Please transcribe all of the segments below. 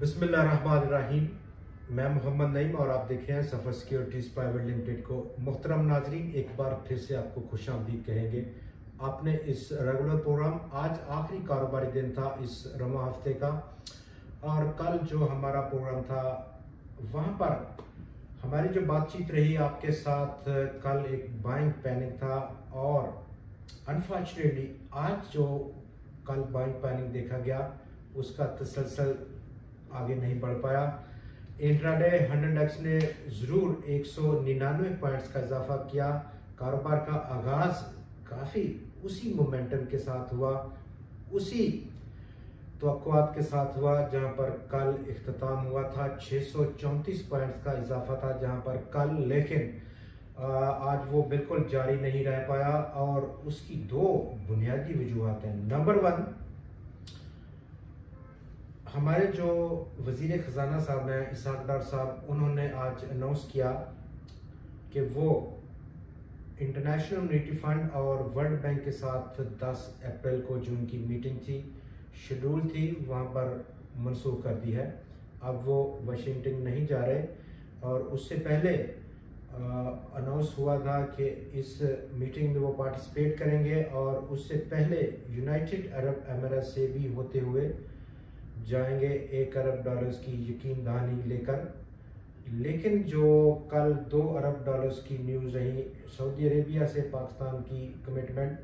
बिस्मिल्लाहिर्रहमानिर्रहीम। मैं मोहम्मद नईम और आप देख रहे हैं सफ़र सिक्योरिटीज़ प्राइवेट लिमिटेड को। मुहतरम नाजरीन, एक बार फिर से आपको खुश आमदीद कहेंगे। आपने इस रेगुलर प्रोग्राम, आज आखिरी कारोबारी दिन था इस रमा हफ़्ते का। और कल जो हमारा प्रोग्राम था, वहाँ पर हमारी जो बातचीत रही आपके साथ, कल एक बाइंग पैनिक था। और अनफॉर्चुनेटली आज जो कल बाइंग पैनिक देखा गया, उसका तसलसल आगे नहीं बढ़ पाया। इंट्राडे हंड्रेड एक्स ने ज़रूर एक सौ निन्यानवे पॉइंट्स का इजाफा किया। कारोबार का आगाज़ काफ़ी उसी मोमेंटम के साथ हुआ। उसी तो के साथ हुआ जहाँ पर कल अख्ताम हुआ था। छः पॉइंट्स का इजाफा था जहाँ पर कल, लेकिन आज वो बिल्कुल जारी नहीं रह पाया और उसकी दो बुनियादी वजूहत। हैं नंबर वन हमारे जो वज़ीर ख़जाना साहब हैं, इसाक डार साहब, उन्होंने आज अनाउंस किया कि वो इंटरनेशनल मॉनिटरी फंड और वर्ल्ड बैंक के साथ 10 अप्रैल को जून की मीटिंग थी शेड्यूल थी, वहाँ पर मनसूख कर दी है। अब वो वाशिंगटन नहीं जा रहे और उससे पहले अनाउंस हुआ था कि इस मीटिंग में वो पार्टिसिपेट करेंगे और उससे पहले यूनाइटेड अरब अमीरात से भी होते हुए जाएँगे, एक अरब डॉलर्स की यकीन दहानी लेकर। लेकिन जो कल दो अरब डॉलर्स की न्यूज़ रही, सऊदी अरेबिया से पाकिस्तान की कमिटमेंट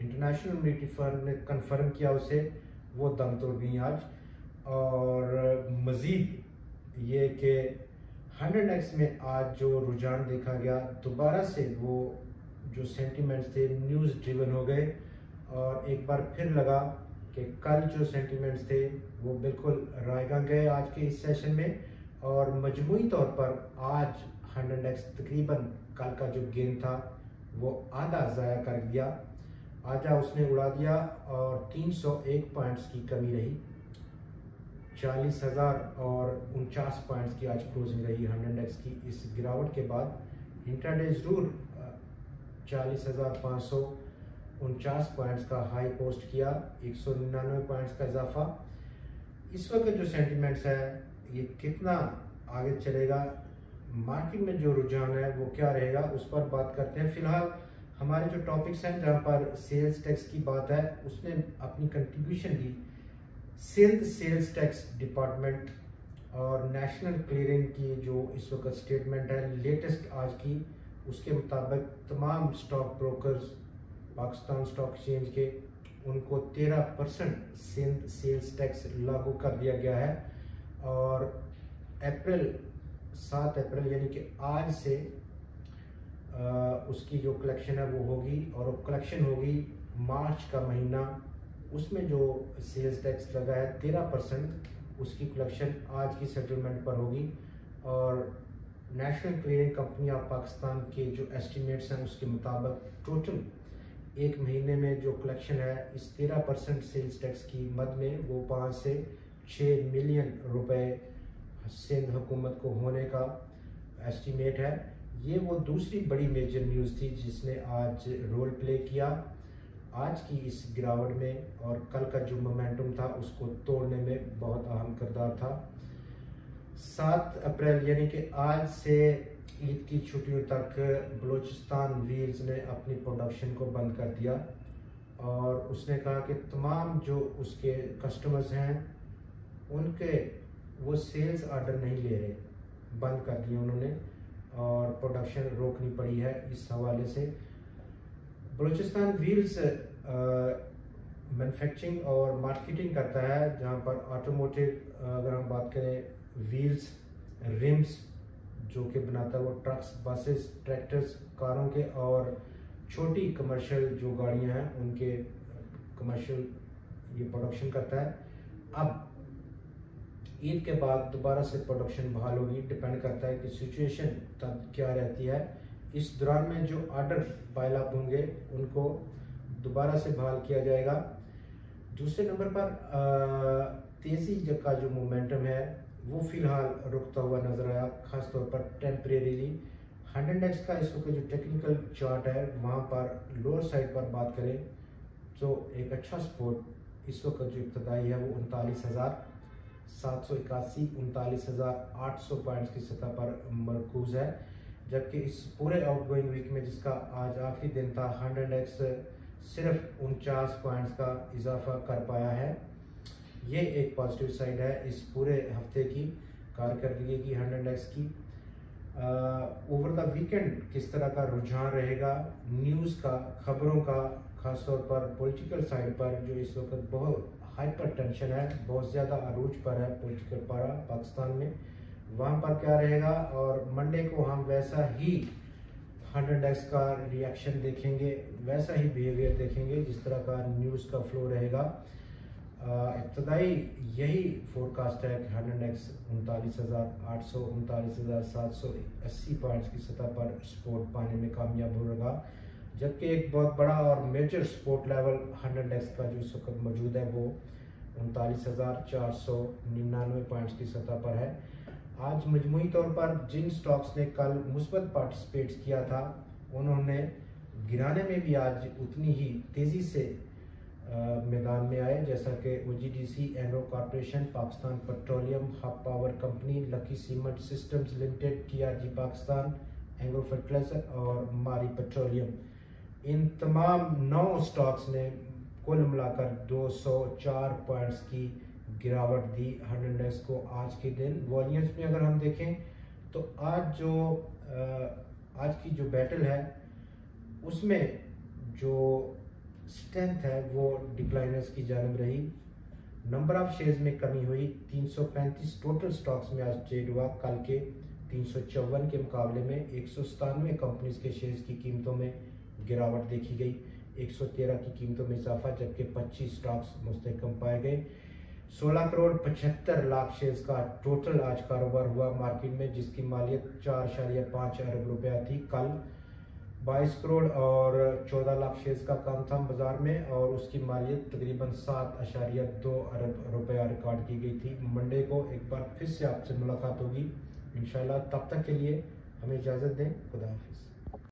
इंटरनेशनल मॉनिटरी फंड ने कन्फर्म किया उसे, वो दम तोड़ गई आज। और मज़ीद ये कि हंड्रेड एक्स में आज जो रुझान देखा गया, दोबारा से वो जो सेंटिमेंट्स थे न्यूज़ ड्रिवन हो गए। और एक बार फिर लगा कि कल जो सेंटीमेंट्स थे, वो बिल्कुल रायगा गए आज के इस सेशन में। और मजमू तौर पर आज हंड्रेड एक्स तकरीबन कल का जो गेंद था, वो आधा ज़ाया कर दिया। आधा उसने उड़ा दिया और 301 पॉइंट्स की कमी रही। चालीस हज़ार और उनचास पॉइंट्स की आज क्लोजिंग रही हंड्रेड एक्स की। इस गिरावट के बाद इंटरडे ज़रूर चालीस हज़ार पाँच सौ उनचास पॉइंट्स का हाई पोस्ट किया, एक सौ निन्यानवे पॉइंट्स का इजाफा। इस वक्त जो सेंटिमेंट्स है, ये कितना आगे चलेगा? मार्केट में जो रुझान है, वो क्या रहेगा? उस पर बात करते हैं। फ़िलहाल, हमारे जो टॉपिक्स हैं, जहाँ पर सेल्स टैक्स की बात है, उसने अपनी कंट्रीब्यूशन दी। सिंध सेल्स टैक्स डिपार्टमेंट और नेशनल क्लियरिंग की जो इस वक्त स्टेटमेंट है लेटेस्ट आज की, उसके मुताबिक तमाम stock brokers Pakistan stock exchange के उनको 13 परसेंट सिंध सेल्स टैक्स लागू कर दिया गया है। और अप्रैल 7 अप्रैल यानी कि आज से आ, उसकी जो कलेक्शन है वो होगी। और वो कलेक्शन होगी मार्च का महीना। उसमें जो सेल्स टैक्स लगा है तेरह परसेंट उसकी कलेक्शन आज की सेटलमेंट पर होगी। और national clearing company of Pakistan के जो एस्टिमेट्स हैं उसके मुताबिक टोटल एक महीने में जो कलेक्शन है, इस तेरह परसेंट सेल्स टैक्स की मद में वो पाँच से छः मिलियन रुपए सिंध हुकूमत को होने का एस्टीमेट है। ये वो दूसरी बड़ी मेजर न्यूज़ थी जिसने आज रोल प्ले किया। आज की इस गिरावट में और कल का जो मोमेंटम था, उसको तोड़ने में बहुत अहम किरदार था। सात अप्रैल, यानी कि आज से ईद की छुट्टियों तक बलूचिस्तान व्हील्स ने अपनी प्रोडक्शन को बंद कर दिया और उसने कहा कि तमाम जो उसके कस्टमर्स हैं, उनके, वो सेल्स आर्डर नहीं ले रहे। बंद कर दिए उन्होंने और प्रोडक्शन रोकनी पड़ी है इस हवाले से। बलूचिस्तान व्हील्स मैन्युफैक्चरिंग और मार्केटिंग करता है, जहाँ पर ऑटोमोटिव अगर हम बात करें व्हील्स रिम्स जो कि बनाता है वो ट्रक्स बसेस ट्रैक्टर्स कारों के और छोटी कमर्शियल जो गाड़ियाँ हैं, उनके कमर्शियल ये प्रोडक्शन करता है। अब ईद के बाद दोबारा से प्रोडक्शन बहाल होगी डिपेंड करता है कि सिचुएशन तब क्या रहती है। इस दौरान में जो ऑर्डर पाइल अप होंगे, उनको दोबारा से बहाल किया जाएगा। दूसरे नंबर पर तेज़ी का जो मोमेंटम है वो फ़िलहाल रुकता हुआ नज़र आया खास तौर पर टेम्परेरीली हंड्रेड एक्स का इस वक्त जो टेक्निकल चार्ट है, वहाँ पर लोअर साइड पर बात करें तो एक अच्छा सपोर्ट इस वक्त जो इब्तदाई है वो उनतालीस हज़ार सात सौ इक्यासी, उनतालीस हज़ार आठ सौ पॉइंट्स की सतह पर मरकूज है। जबकि इस पूरे आउटगोइंग वीक में जिसका आज आखिरी दिन था हंड्रेड एक्स सिर्फ़ उनचास पॉइंट्स का इजाफा कर पाया है। ये एक पॉजिटिव साइड है इस पूरे हफ़्ते की कारकर्दगी की हंड्रेड एक्स की। ओवर द वीकेंड किस तरह का रुझान रहेगा? न्यूज़ का, खबरों का, खासतौर पर पॉलिटिकल साइड पर जो इस वक्त बहुत हाइपर टेंशन है, बहुत ज़्यादा अरूज पर है पॉलिटिकल पारा पाकिस्तान में, वहाँ पर क्या रहेगा? और मंडे को हम वैसा ही हंड्रेड एक्स का रिएक्शन देखेंगे, वैसा ही बिहेवियर देखेंगे जिस तरह का न्यूज़ का फ्लो रहेगा। इब्तदाई यही फोरकास्ट है कि हंड्रेड एक्स उनतालीस हज़ार आठ सौ उनतालीस हज़ार सात सौ अस्सी पॉइंट्स की सतह पर सपोर्ट पाने में कामयाब होगा। जबकि एक बहुत बड़ा और major support level hundred X का जो इस वक्त मौजूद है, वो उनतालीस हज़ार चार सौ निन्यानवे पॉइंट्स की सतह पर है। आज मजमू तौर पर जिन स्टॉक्स ने कल मुस्बत पार्टिसिपेट किया था, उन्होंने गिराने में भी आज उतनी ही तेज़ी से मैदान में आए, जैसा कि O G D C Engro corporation Pakistan petroleum hub power company lucky cement systems limited T R G Pakistan Engro fertilizer और मारी पेट्रोलियम इन तमाम नौ स्टॉक्स ने कुल मिलाकर 204 पॉइंट्स की गिरावट दी हंड्रेड डेज़ को आज के दिन। वॉल्यूम्स में अगर हम देखें तो आज जो आज की जो बैटल है, उसमें जो स्ट्रेंथ है, वो डिक्लाइनर्स की जानब रही। नंबर ऑफ़ शेयर्स में कमी हुई 335 टोटल स्टॉक्स में आज ट्रेड हुआ। कल के तीन सौ चौवन के मुकाबले में एक सौ सत्तानवे कंपनीज़ के शेयर्स की कीमतों में गिरावट देखी गई। 113 की कीमतों में इजाफा, जबकि 25 स्टॉक्स मुस्तकम पाए गए। 16 करोड़ पचहत्तर लाख शेयर्स का टोटल आज कारोबार हुआ मार्केट में, जिसकी मालियत चार अरब रुपया थी। कल 22 करोड़ और 14 लाख शेयर्स का काम था बाज़ार में और उसकी मालियत तकरीबन सात अशारिया दो अरब रुपया रिकॉर्ड की गई थी। मंडे को एक बार फिर से आपसे मुलाकात होगी। इन तब तक के लिए हमें इजाज़त दें। खुदा हाफिज़।